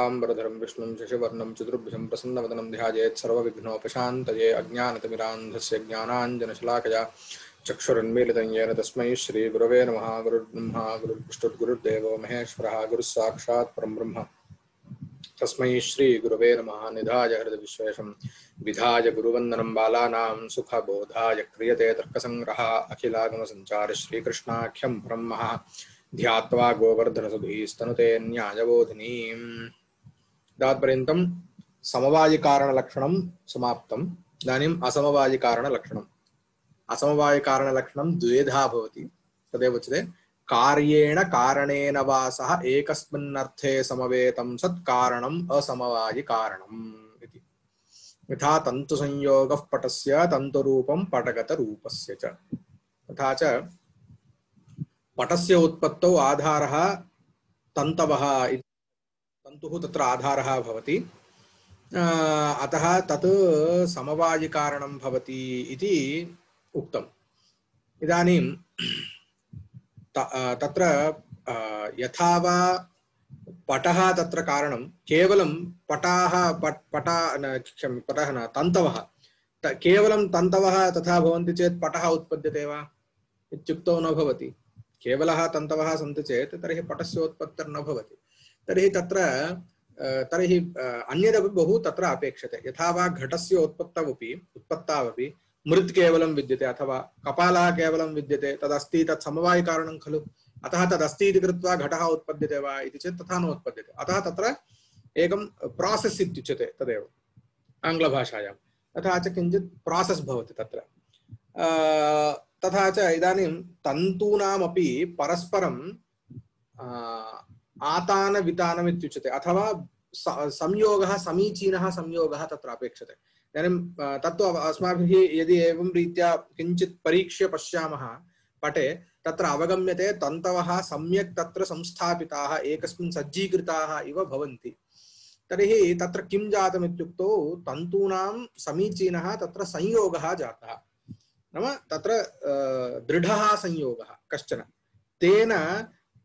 ॐ शुक्लाम्बरधरं विष्णुं शशिवर्णं चतुर्भुजं प्रसन्नवदनं ध्यायेत् सर्वविघ्नोपशान्तये अज्ञानतिमिरान्धस्य ज्ञानाञ्जनशलाकया चक्षुरुन्मीलितं येन तस्मै श्रीगुरवे नमः। गुरुर्ब्रह्मा गुरुर्विष्णुर्गुरुर्देवो महेश्वरः गुरुः साक्षात् परं ब्रह्म। तस्मै श्रीगुरवे नमः। निधाय हृदविश्वेशं विधाय गुरुवन्दनं बालानां सुखबोधाय क्रियते तर्कसङ्ग्रहः, अखिलागमसञ्चार श्रीकृष्णाख्यं ब्रह्मः ध्यात्वा गोवर्धनसुधीस्तनुते न्यायबोधिनीम्। तावत्पर्यन्तं समवायिकारणलक्षणं समाप्तम्। इदानीम् असमवायिकारणलक्षणम्। असमवायिकारणलक्षणं द्वेधा भवति। तदेव उच्यते। कार्येण कारणेन वा सह एकस्मिन्नर्थे समवेतं सत् कारणम् असमवायिकारणम् इति। यथा तन्तुसंयोगः पटस्य, तन्तुरूपं पटगतरूपस्य च। तथा च पटस्य उत्पत्तौ आधारः तन्तवः तन्तुः तत्र आधारः भवति। अतः तत् समवायिकारणं भवति इति उक्तम्। इदानीं तत्र यथा वा पटः तत्र कारणं, केवलं पटाः, पट्, पटा क्षम्य, पटः न, तन्तवः केवलं तन्तवः तथा चेत् पटः उत्पद्यते वा? इत्युक्तौ न भवति। केवलः तन्तवः सन्ति तर्हि तत्र तर्हि अन्यदपि बहु तत्र अपेक्षते। यथा घटस्य उत्पत्तवपि उत्पत्तावपि, मृत् केवलं विद्यते अथवा कपालः केवलं विद्यते, तदस्ति तत् समवायिकारणं खलु। अतः तदस्ति इति कृत्वा घटः उत्पद्यते वा इति चेत् तथा न उत्पद्यते। अतः तत्र एकं प्रासेस् इत्युच्यते तदेव, आङ्ग्लभाषायां। तथा च किञ्चित् प्रासेस् भवति तत्र। तथा च इदानीं तन्तूनामपि परस्परं आतानवितानम् इत्युच्यते अथवा संयोगः, समीचीनः संयोगः तत्र अपेक्षते। इदानीं तत्तु अस्माभिः यदि एवं रीत्या किञ्चित् परीक्ष्य पश्यामः पटे तत्र अवगम्यते, तन्तवः सम्यक् तत्र संस्थापिताः, एकस्मिन् सज्जीकृताः इव भवन्ति। तर्हि तत्र किं जातम् इत्युक्तौ तन्तूनां समीचीनः तत्र संयोगः जातः। नाम तत्र दृढः संयोगः, कश्चन। तेन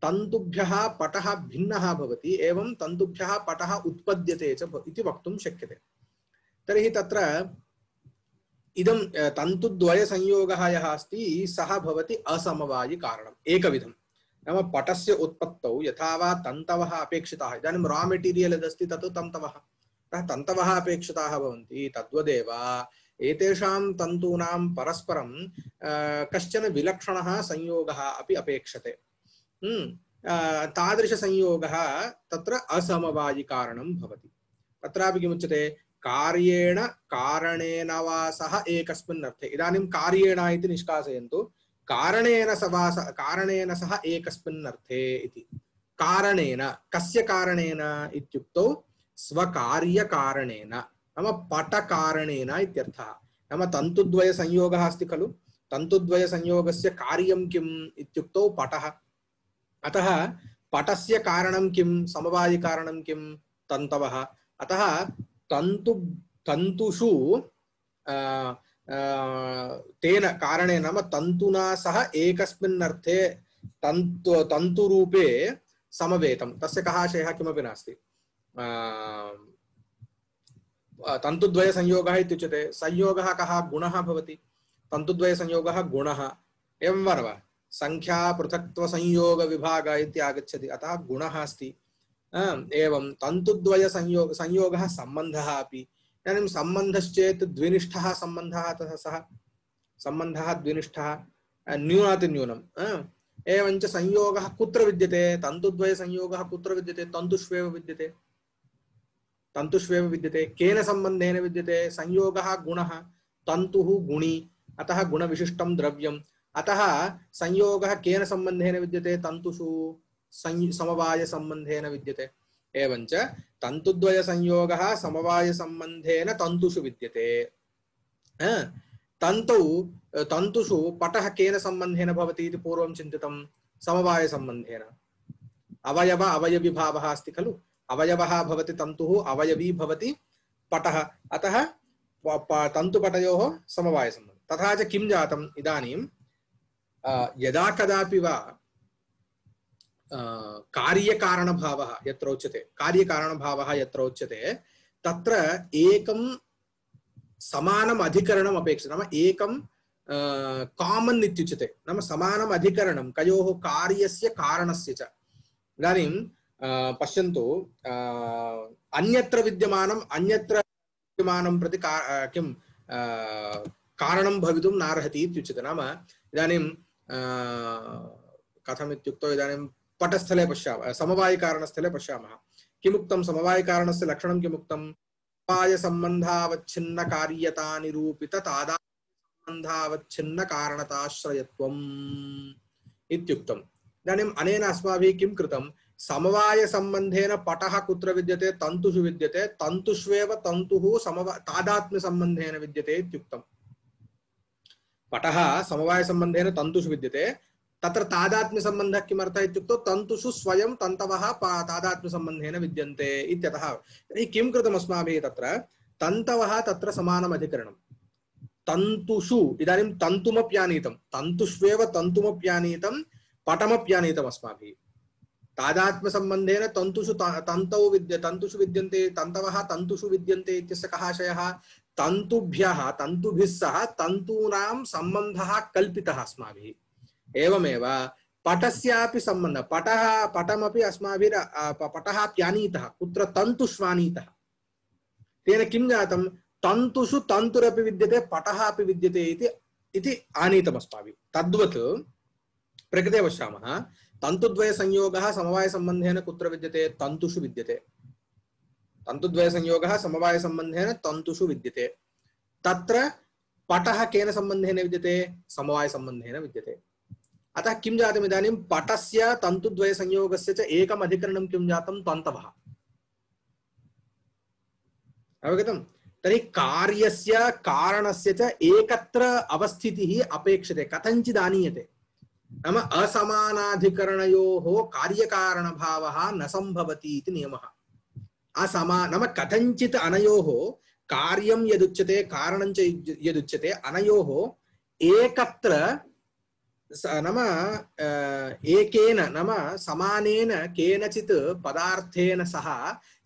तन्तुभ्यः पटः भिन्नः एवं तन्तुभ्यः पटः उत्पद्यते च इति वक्तुं शक्यते। तर्हि तत्र इदं तन्तुद्वयसंयोगः यः अस्ति, सः भवति असमवायिकारणम् एकविधं। नाम पटस्य उत्पत्तौ यथा वा तन्तवः अपेक्षिताः, इदानीं रा मेटीरियल् यदस्ति तत् तन्तवः। अतः तन्तवः अपेक्षिताः भवन्ति, तद्वदेव एतेषां तन्तूनां परस्परं कश्चन विलक्षणः संयोगः अपि अपेक्षते। तादृशसंयोगः तत्र असमवायिकारणं भवति। तत्रापि किमुच्यते? कार्येण कारणेन वा सह एकस्मिन् अर्थे। इदानीं कार्येण इति निष्कासयन्तु। कारणेन सवा कारणेन सह एकस्मिन् अर्थे इति। कारणेन, कस्य कारणेन इत्युक्तौ? स्वकार्यकारणेन। नाम पटकारणेन इत्यर्थः। नाम तन्तुद्वयसंयोगः अस्ति खलु। तन्तुद्वयसंयोगस्य कार्यं किम् इत्युक्तौ? पटः। अतः पटस्य कारणं किं समवायिकारणं किं, तन्तवः। अतः तन्तु, तन्तुषु तेन कारणेन नाम तन्तुना सह एकस्मिन् अर्थे तन्तु, तन्तुरूपे समवेतं। तस्य कः आशयः किमपि नास्ति। तन्तुद्वयसंयोगः इत्युच्यते। संयोगः कः? गुणः भवति। तन्तुद्वयसंयोगः गुणः। एवं वा? संख्या पृथक्त्वसंयोगविभाग इति आगच्छति। अतः गुणः अस्ति। एवं तन्तुद्वयसंयोग संयोगः सम्बन्धः अपि। इदानीं सम्बन्धश्चेत् द्विनिष्ठः सम्बन्धः तथा सः सम्बन्धः द्विनिष्ठः न्यूनातिन्यूनम् एवञ्च संयोगः कुत्र विद्यते? तन्तुद्वयसंयोगः कुत्र विद्यते? तन्तुष्वेव विद्यते। तन्तुष्वेव विद्यते। केन सम्बन्धेन विद्यते? संयोगः गुणः, तन्तुः गुणी। अतः गुणविशिष्टं द्रव्यम्। अतः संयोगः केन सम्बन्धेन विद्यते? तन्तुषु समवायसम्बन्धेन विद्यते। एवञ्च तन्तुद्वयसंयोगः समवायसम्बन्धेन तन्तुषु विद्यते। तन्तौ, तन्तुषु पटः केन सम्बन्धेन भवति इति पूर्वं चिन्तितं? समवायसम्बन्धेन। अवयव अवयविभावः अस्ति खलु? अवयवः भवति अवयवी भवति पटः। अतः तन्तुपटयोः समवायसम्बन्धः। तथा किं जातम्? इदानीं यदा कदापि वा कार्यकारणभावः यत्र उच्यते, कार्यकारणभावः यत्र उच्यते, तत्र एकं समानम् अधिकरणम् अपेक्षते, नाम एकं कामन् इत्युच्यते, नाम समानम् अधिकरणं, कयोः कार्यस्य कारणस्य च। इदानीं पश्यन्तु अन्यत्र विद्यमानम्, अन्यत्र विद्यमानं प्रति का किं कारणं भवितुं नार्हति इत्युच्यते, नाम इदानीं कथमित्युक्तौ इदानीं पटस्थले पश्यामः समवायिकारणस्थले पश्यामः किमुक्तं समवायिकारणस्य लक्षणं किमुक्तं समवायसम्बन्धावच्छिन्नकार्यतानिरूपिततादात्म्यसम्बन्धावच्छिन्नकारणताश्रयत्वम् इत्युक्तम् इदानीम् अनेन अस्माभिः किं कृतं समवायसम्बन्धेन पटः कुत्र विद्यते तन्तुषु विद्यते तन्तुष्वेव तन्तुः समवा तादात्म्यसम्बन्धेन विद्यते इत्युक्तम् पटः समवायसम्बन्धेन तन्तुषु विद्यते। तत्र तादात्म्यसम्बन्धः किमर्थः इत्युक्तौ तन्तुषु स्वयं तन्तवः तादात्म्यसम्बन्धेन विद्यन्ते इत्यतः। तर्हि किं कृतम् अस्माभिः तत्र? तन्तवः तत्र समानम् अधिकरणं तन्तुषु, इदानीं तन्तुमप्यानीतं, तन्तुष्वेव तन्तुमप्यानीतं, पटमप्यानीतम् अस्माभिः। तादात्म्यसम्बन्धेन तन्तुषु तन्तौ विद्य तन्तुषु विद्यन्ते, तन्तवः तन्तुषु तन्तुभ्यः, तन्तुभिः सह तन्तूनां सम्बन्धः कल्पितः अस्माभिः। एवमेव, पटस्यापि सम्बन्धः, पटः, पटमपि अस्माभिः पटः प्यानीतः, कुत्र तन्तुष्वानीतः तेन किं जातं? तन्तुषु तन्तुरपि विद्यते, पटः अपि विद्यते इति इति आनीतम् अस्माभिः तद्वत् प्रकृते पश्यामः तन्तुद्वयसंयोगः, समवायसम्बन्धेन कुत्र विद्यते? तन्तुषु विद्यते। तन्तुद्वयसंयोगः समवायसम्बन्धेन तन्तुषु विद्यते। तत्र पटः केन सम्बन्धेन विद्यते? समवायसम्बन्धेन विद्यते। अतः किं जातम् इदानीं? पटस्य तन्तुद्वयसंयोगस्य च एकम् अधिकरणं किं जातं? तन्तवः। अवगतं तर्हि कार्यस्य, कारणस्य च एकत्र अवस्थितिः अपेक्षते कथञ्चित् आनीयते नाम असमानाधिकरणयोः कार्यकारणभावः न सम्भवति इति नियमः। असमा, नाम कथञ्चित् अनयोः कार्यं यदुच्यते कारणं च यदुच्यते, अनयोः एकत्र नाम एकेन, नाम समानेन केनचित् पदार्थेन सह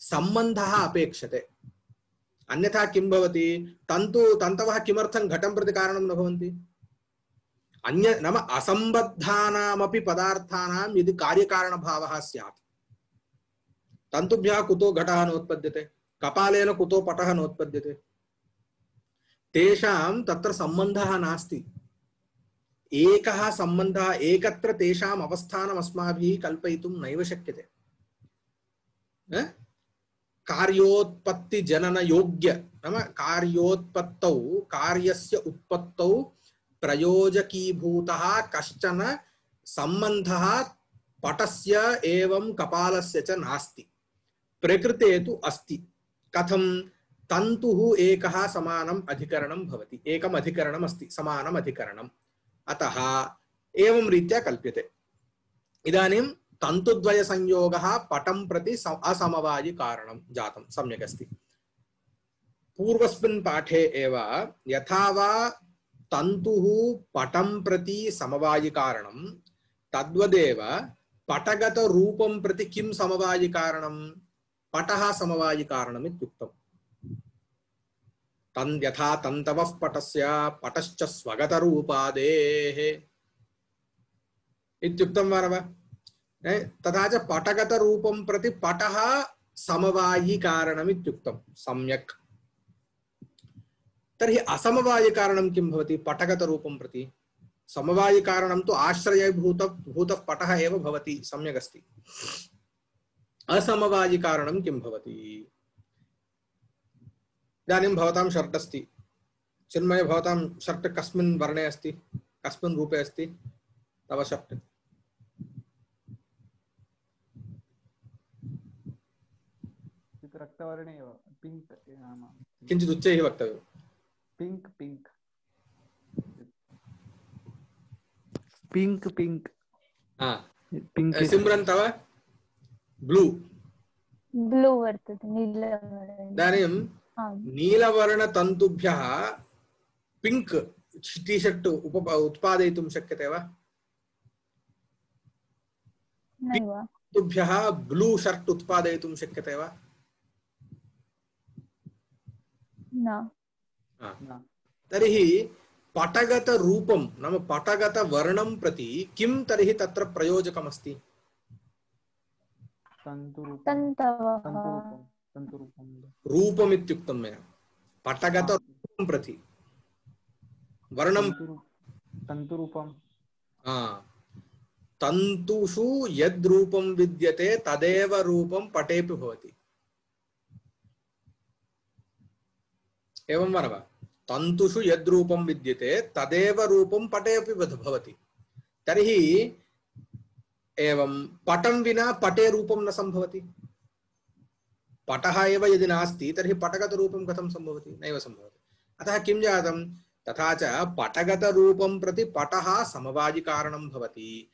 सम्बन्धः अपेक्षते। अन्यथा किं भवति? तन्तु, तन्तवः घटं प्रति कारणं न भवन्ति? अन्य, नाम असम्बद्धानामपि पदार्थानां यदि तन्तुभ्यः कुतो घटः नोत्पद्यते कपालेन कुतो पटः नोत्पद्यते। तेषां तत्र सम्बन्धः नास्ति। एकः सम्बन्धः एकत्र तेषाम् अवस्थानम् अस्माभिः कल्पयितुं नैव शक्यते? कार्योत्पत्तिजननयोग्य नाम कार्योत्पत्तौ, कार्यस्य उत्पत्तौ प्रयोजकीभूतः कश्चन सम्बन्धः पटस्य एवं कपालस्य च नास्ति। प्रकृते तु अस्ति। कथं? तन्तुः एकः समानम् अधिकरणं भवति। एकम् अधिकरणम् अस्ति, समानम् अधिकरणम्। अतः एवं रीत्या कल्प्यते। इदानीं तन्तुद्वयसंयोगः पटं प्रति असमवायिकारणं जातं, सम्यक् अस्ति। पूर्वस्मिन् पाठे एव पटं प्रति समवायिकारणं तद्वदेव पटगतरूपं प्रति किं समवायिकारणं पटः समवायिकारणम् इत्युक्तम् तन् यथा तन्तवः पटस्य, पटश्च स्वगतरूपादेः। इत्युक्तं वा न तथा च पटगतरूपं प्रति पटः समवायिकारणम् इत्युक्तं सम्यक्। तर्हि असमवायिकारणं किं भवति, पटगतरूपं प्रति? समवायिकारणं तु आश्रयभूत, भूतः पटः एव भवति, सम्यगस्ति। असमवायिकारणं किं भवति? इदानीं भवतां शर्ट् अस्ति। चिन्मय भवतां शर्ट् कस्मिन् वर्णे अस्ति कस्मिन् रूपे अस्ति तव शर्ट् रक्तवर्णे एव पिङ्क् किञ्चित् उच्चैः वक्तव्यं। Pink pink. Pink pink Simran तव? ब्लू ब्लू वर्तते नीलवर्णः इदानीं नीलवर्णतन्तुभ्यः पिङ्क् टी शर्ट् उप उत्पादयितुं शक्यते वा? तुभ्यः ब्लू शर्ट् उत्पादयितुं शक्यते वा? न. न. तर्हि पटगतरूपं नाम पटगतवर्णं प्रति किं तर्हि तत्र प्रयोजकमस्ति? तन्तुरूपं रूपमित्युक्तं मया। पटगतरूपं प्रति। वर्णं तन्तुरूपं आ, तन्तुषु यद्रूपं विद्यते तदेव रूपं पटेपि भवति। एवं वा न वा? तन्तुषु यद्रूपं विद्यते तदेव रूपं पटे अपि भवति। तर्हि एवं पटं विना पटे रूपं न सम्भवति। पटः एव यदि नास्ति, तर्हि पटगतरूपं कथं सम्भवति? नैव सम्भवति। अतः किं जातं? तथा च पटगतरूपं प्रति पटः समवायिकारणं भवति।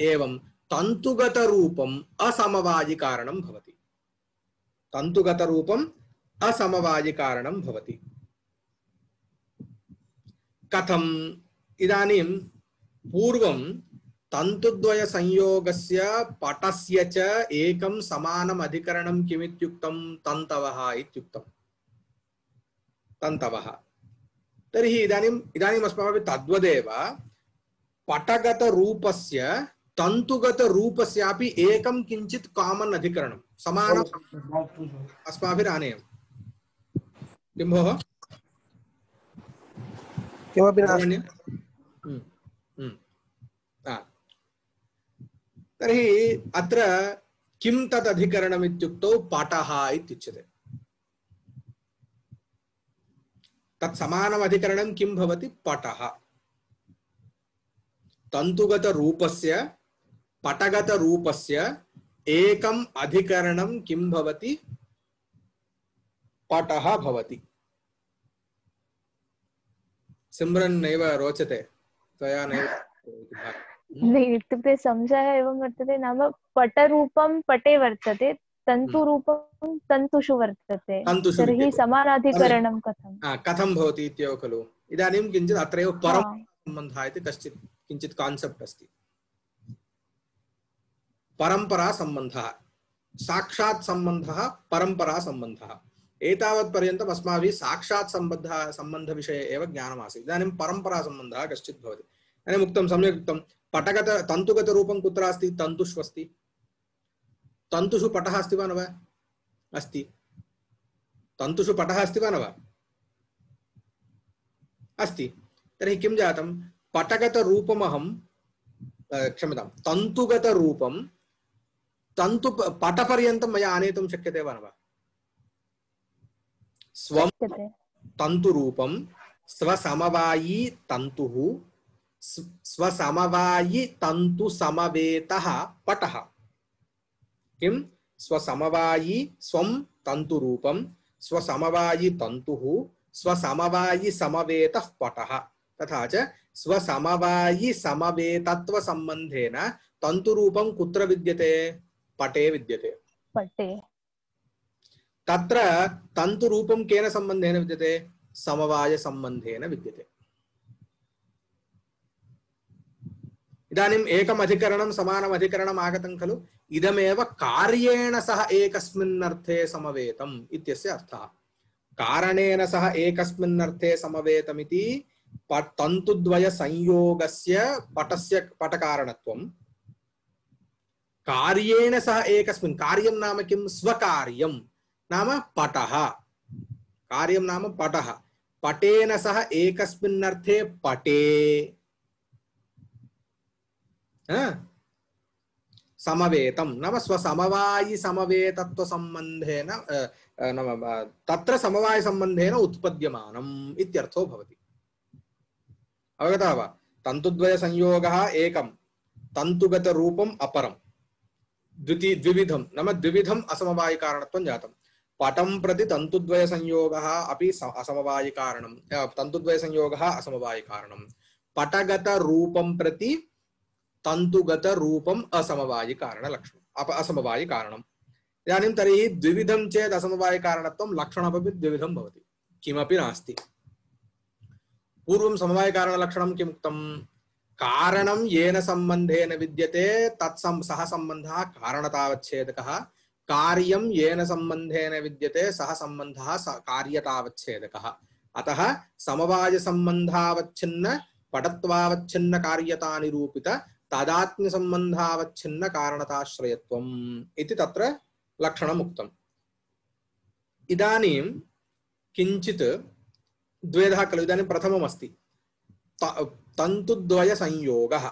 एवं तन्तुगतरूपम् असमवायिकारणं भवति। तन्तुगतरूपम् असमवायिकारणं भवति। कथम्? इदानीं पूर्वं तन्तुद्वयसंयोगस्य पटस्य च एकं समानम् अधिकरणं किमित्युक्तं तन्तवः इत्युक्तम्। तन्तवः। तर्हि इदानीम् इदानीम् अस्माभिः तद्वदेव पटगतरूपस्य तन्तुगतरूपस्यापि एकं किञ्चित् कामन् अधिकरणं समानम् अस्माभिरानेयम् किं भोः? किमपि तर्हि अत्र किं तद् अधिकरणम् इत्युक्तौ पटः इत्युच्यते। तत् समानम् अधिकरणं किं भवति? पटः। एकम् अधिकरणं किं भवति? भवति। सिम्रन् नैव रोचते। त्वया नैव। नहीं इत्युक्ते संशयः एवं वर्तते नाम पटरूपं पटे वर्तते तन्तुरूपं तन्तुषु वर्तते तर्हि। समानाधिकरणं कथम् आ, कथं भवति इत्येव खलु इदानीं किञ्चित् अत्रैव परं सम्बन्धः इति कश्चित् किञ्चित् कान्सेप्ट् अस्ति परम्परा सम्बन्धः साक्षात् सम्बन्धः परम्परा सम्बन्धः एतावत् पर्यन्तम् अस्माभिः साक्षात् सम्बन्धः सम्बन्धविषये एव ज्ञानमासीत् इदानीं परम्परा सम्बन्धः कश्चित् भवति इदानीम् उक्तं सम्यक् उक्तं पटगत तन्तुगतरूपं कुत्र अस्ति? तन्तुषु अस्ति। तन्तुषु पटः अस्ति वा न वा? अस्ति। तन्तुषु पटः अस्ति वा न वा? अस्ति। तर्हि किं जातं? पटगतरूपमहं क्षम्यतां। तन्तुगतरूपं तन्तु पटपर्यन्तं मया आनेतुं शक्यते वा न वा? स्वं तन्तुरूपं स्वसमवायी तन्तुः स्व- स्वसमवायि तन्तुसमवेतः पटः। किं स्वसमवायी स्वं तन्तुरूपं स्वसमवायि तन्तुः स्वसमवायि समवेतः पटः। तथा च स्वसमवायि समवेतत्वसम्बन्धेन तन्तुरूपं कुत्र विद्यते? पटे विद्यते। पटे। तत्र तंतु तन्तुरूपं केन सम्बन्धेन विद्यते? समवायसम्बन्धेन विद्यते। इदानीम् एकम् अधिकरणं समानम् अधिकरणम् आगतं खलु इदमेव कार्येण सह एकस्मिन्नर्थे समवेतम् इत्यस्य अर्थः कारणेन सह एकस्मिन्नर्थे समवेतमिति प- तन्तुद्वयसंयोगस्य पटस्य पटकारणत्वं कार्येण सह एकस्मिन् कार्यं नाम किं स्वकार्यं नाम पटः कार्यं नाम पटः पटेन सह एकस्मिन्नर्थे पटे हा? समवेतं नाम स्वसमवायि समवेतत्वसम्बन्धेन अ, अ, नाम तत्र समवायसम्बन्धेन उत्पद्यमानम् इत्यर्थो भवति अवगतः वा तन्तुद्वयसंयोगः एकं तन्तुगतरूपम् अपरं द्विती द्विविधं नाम द्विविधम् असमवायिकारणत्वं जातं पटं प्रति तन्तुद्वयसंयोगः अपि स- असमवायिकारणं अ, तन्तुद्वयसंयोगः असमवायिकारणं पटगतरूपं प्रति तन्तुगतरूपम् असमवायिकारणलक्षणम् अप असमवायिकारणम् इदानीं तर्हि द्विविधं चेत् असमवायिकारणत्वं लक्षणमपि द्विविधं भवति। किमपि नास्ति। पूर्वं समवायिकारणलक्षणं किम् उक्तं कारणं येन सम्बन्धेन विद्यते तत्सं सः सम्बन्धः कारणतावच्छेदकः। कार्यं येन विद्यते सः सम्बन्धः कार्यतावच्छेदकः। अतः समवायसम्बन्धावच्छिन्न, पटत्वावच्छिन्न कार्यतानिरूपित तादात्म्यसम्बन्धावच्छिन्न कारणताश्रयत्वम् इति तत्र लक्षणम् उक्तम् इदानीं किञ्चित् द्वेधः खलु, इदानीं प्रथममस्ति। तन्तुद्वयसंयोगः।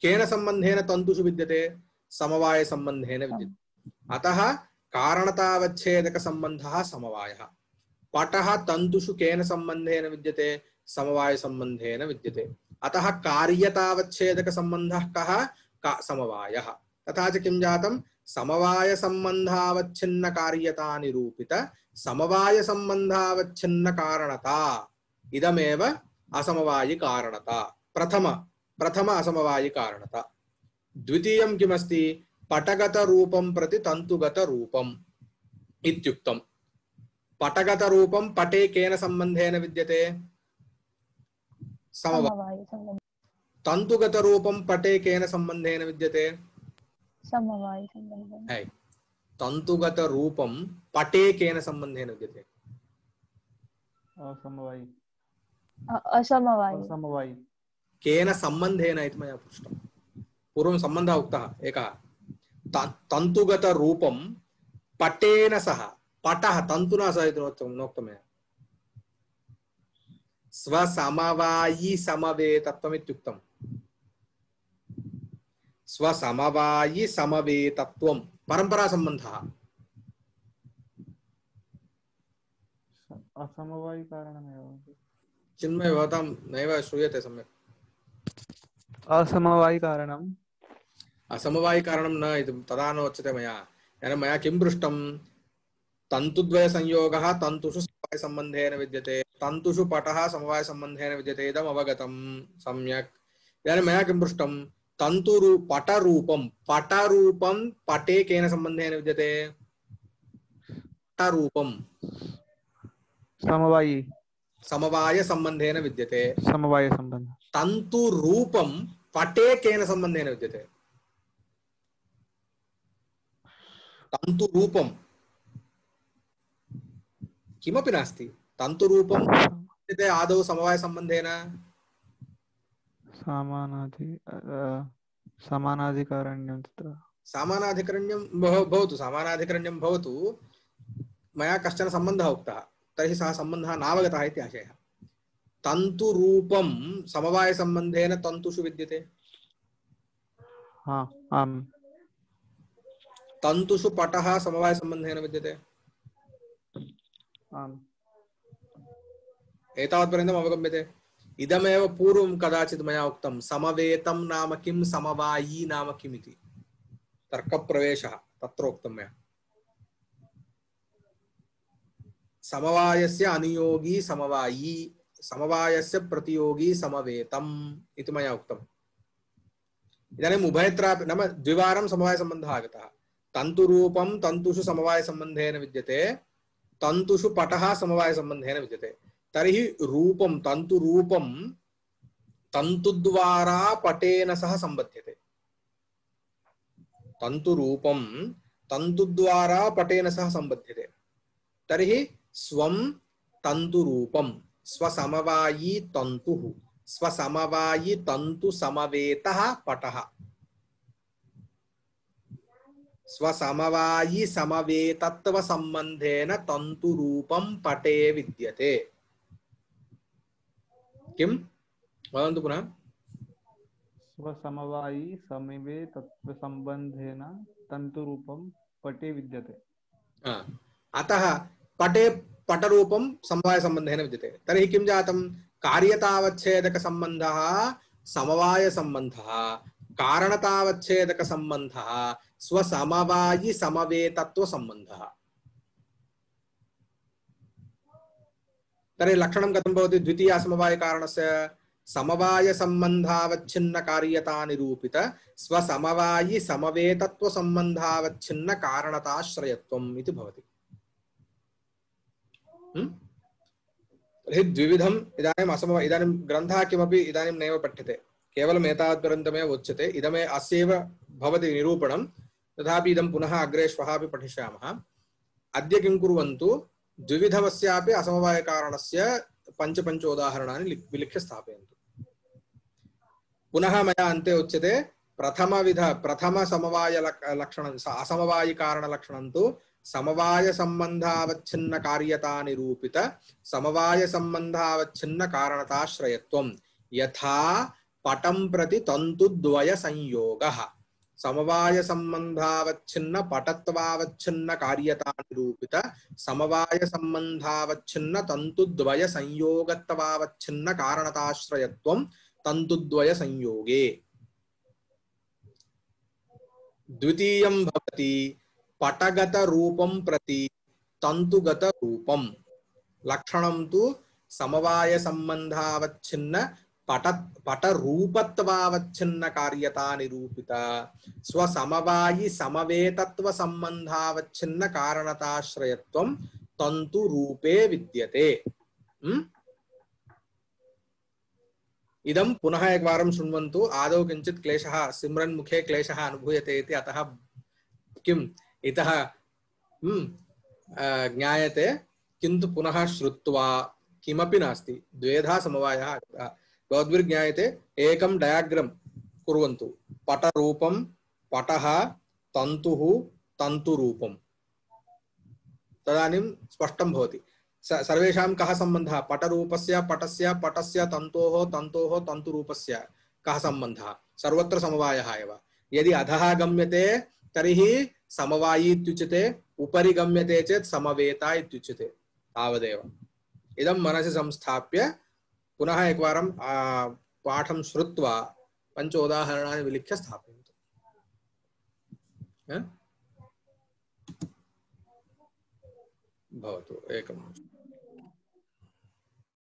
केन सम्बन्धेन तन्तुषु विद्यते? समवायसम्बन्धेन विद्यते। अतः कारणतावच्छेदकसम्बन्धः समवायः। पटः तन्तुषु केन सम्बन्धेन विद्यते? समवायसम्बन्धेन विद्यते। अतः कार्यतावच्छेदकसम्बन्धः कः? का, समवायः। तथा च किं जातं? समवायसम्बन्धावच्छिन्नकार्यतानिरूपित समवायसम्बन्धावच्छिन्नकारणता। इदमेव असमवायिकारणता। प्रथम प्रथम असमवायिकारणता। द्वितीयं किमस्ति? पटगतरूपं प्रति तन्तुगतरूपम् इत्युक्तम्। पटगतरूपं पटे केन सम्बन्धेन विद्यते? समवा समवायसम्बन्ध तन्तुगतरूपं पटे केन सम्बन्धेन विद्यते? समवायसम्बन्धः है। तन्तुगतरूपं पटे केन सम्बन्धेन विद्यते? असमवायि। असमवायि। असमवायि। केन सम्बन्धेन इति मया पृष्टं पूर्वं सम्बन्धः उक्तः एकः। त- तन्तुगतरूपं पटेन सह पटः तन्तुना सह इति नोक्तं मया स्वसमवायि समवेतत्वम् इत्युक्तम् स्वसमवायि समवेतत्वं परम्परासम्बन्धः। स- असमवायि कारणमेव। चिन्मय भवतां नैव श्रूयते सम्यक्। असमवायि कारणम्? असमवायिकारणं न इति तदा न उच्यते मया। इदानीं मया किं पृष्टं? तन्तुद्वयसंयोगः तन्तुषु समवायसम्बन्धेन विद्यते। तन्तुषु पटः समवायसम्बन्धेन विद्यते इदम् अवगतं सम्यक्। इदानीं मया किं पृष्टं? तन्तुरू पटरूपं। पटरूपं पटे केन सम्बन्धेन विद्यते? पटरूपं। समवायि। समवायसम्बन्धेन विद्यते। समवाय संबंध तन्तुरूपं पटे केन सम्बन्धेन विद्यते? तन्तुरूपं। किमपि नास्ति। तन्तुरूपं विद्यते आदौ समवायसम्बन्धेन समानादि समानाधिकारण्यं तत्र। समानाधिकरण्यं भवतु समानाधिकरण्यं भवतु। मया कश्चन सम्बन्धः उक्तः तर्हि सः सम्बन्धः नावगतः इति आशयः। तन्तुरूपं समवायसम्बन्धेन तन्तुषु विद्यते। हा आम्। तन्तुषु पटः समवायसम्बन्धेन विद्यते। आम्। एतावत्पर्यन्तम् अवगम्यते। इदमेव पूर्वं कदाचित् मया उक्तं, समवेतं नाम किं, समवायी नाम किम् इति तर्कप्रवेशः तत्र उक्तं मया। समवायस्य अनुयोगी समवायी, समवायस्य प्रतियोगी समवेतम् इति मया उक्तम्। इदानीम् उभयत्रापि नाम द्विवारं समवायसम्बन्धः आगतः। तन्तुरूपं तन्तुषु समवायसम्बन्धेन विद्यते, तन्तुषु पटः समवायसम्बन्धेन विद्यते। तर्हि रूपं तन्तुरूपं तन्तुद्वारा पटेन सह सम्बध्यते। तन्तुरूपं तन्तुद्वारा पटेन सह सम्बध्यते। तर्हि स्वं तन्तुरूपं स्वसमवायी तन्तुः, स्वसमवायी तन्तुसमवेतः पटः। स्वसमवायी समवेतत्वसम्बन्धेन तन्तुरूपं पटे विद्यते। किं वदन्तु पुनः। स्वसमवायि समीपे तत्त्वसम्बन्धेन तन्तुरूपं पटे विद्यते। अतः पटे पटरूपं समवायसम्बन्धेन विद्यते। तर्हि किं जातं? कार्यतावच्छेदकसम्बन्धः समवायसम्बन्धः कारणतावच्छेदकसम्बन्धः स्वसमवायि समवेतत्वसम्बन्धः तर्हि लक्षणं कथं भवति? द्वितीयासमवायकारणस्य समवायसम्बन्धावच्छिन्नकार्यतानिरूपित, स्वसमवायि समवेतत्वसम्बन्धावच्छिन्नकारणताश्रयत्वम् इति भवति? तर्हि द्विविधम् इदानीम् असमवाय इदानीं ग्रन्थः किमपि इदानीं नैव पठ्यते। केवलम् एतावत्पर्यन्तमेव उच्यते। इदमे अस्यैव भवति निरूपणं। तथापि इदं पुनः अग्रे श्वः अपि पठिष्यामः। अद्य किं कुर्वन्तु? द्विविधवस्यापि असमवायकारणस्य पञ्चपञ्चोदाहरणानि लिख- विलिख्य स्थापयन्तु। पुनः मया अन्ते उच्यते, प्रथमविध प्रथमसमवाय लक्षणं स- असमवायिकारणलक्षणं तु समवायसम्बन्धावच्छिन्नकार्यतानिरूपित समवायसम्बन्धावच्छिन्नकारणताश्रयत्वं। यथा पटं प्रति तन्तुद्वयसंयोगः। समवायसम्बन्धावच्छिन्न पटत्वावच्छिन्न कार्यतानिरूपित समवायसम्बन्धावच्छिन्न तन्तुद्वयसंयोगत्वावच्छिन्न कारणताश्रयत्वं तन्तुद्वयसंयोगे द्वितीयं भवति पटगतरूपं प्रति तन्तुगतरूपं लक्षणं तु समवायसम्बन्धावच्छिन्न पट पटरूपत्वावच्छिन्न कार्यता निरूपित स्वसमवायि समवेतत्व संबंधावच्छिन्न कारणताश्रयत्वं तन्तु रूपे विद्यते? इदं पुनः एकवारं शृण्वन्तु, आदौ किञ्चित् क्लेशः, सिम्रन् मुखे क्लेशः अनुभूयते इति अतः किम्? इतः ज्ञायते। किन्तु पुनः श्रुत्वा, किमपि नास्ति। द्वेधा समवायः भवद्भिर्ज्ञायते एकं डयाग्रम् कुर्वन्तु पटरूपं पटः तन्तुः तन्तुरूपं तदानीं स्पष्टं भवति सर्वेषां कः सम्बन्धः पटरूपस्य पटस्य पटस्य तन्तोः तन्तोः तन्तुरूपस्य कः सम्बन्धः सर्वत्र समवायः एव यदि अधः गम्यते तर्हि समवायी इत्युच्यते उपरि गम्यते चेत् समवेता इत्युच्यते तावदेव इदं मनसि संस्थाप्य पुनः एकवारं पाठं श्रुत्वा पञ्च उदाहरणानि विलिख्य स्थापयन्तु भवतु एकं।